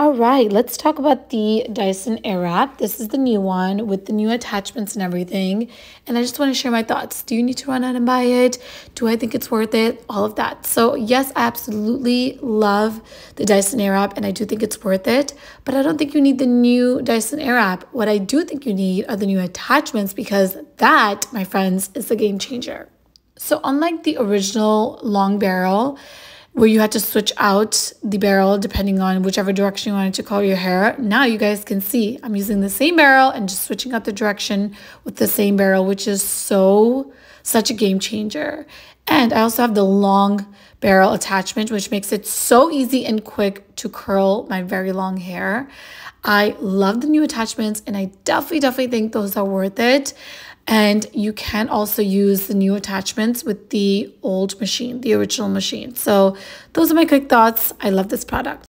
All right, let's talk about the Dyson Airwrap. This is the new one with the new attachments and everything. And I just want to share my thoughts. Do you need to run out and buy it? Do I think it's worth it? All of that. So yes, I absolutely love the Dyson Airwrap and I do think it's worth it. But I don't think you need the new Dyson Airwrap. What I do think you need are the new attachments because that, my friends, is the game changer. So unlike the original long barrel, where you had to switch out the barrel depending on whichever direction you wanted to curl your hair. Now you guys can see I'm using the same barrel and just switching out the direction with the same barrel, which is so, such a game changer. And I also have the long barrel attachment, which makes it so easy and quick to curl my very long hair. I love the new attachments and I definitely, definitely think those are worth it. And you can also use the new attachments with the old machine, the original machine. So those are my quick thoughts. I love this product.